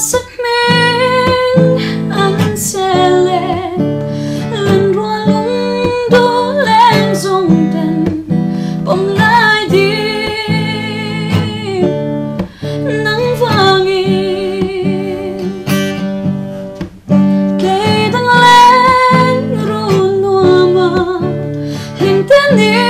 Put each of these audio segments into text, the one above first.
sức mình anh sẽ lên, lần rua lung đu lên dùng tên bóng lại đi. Nắng vàng im cây đang lên ru lùa mà hình tên đi.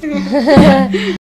这呵呵呵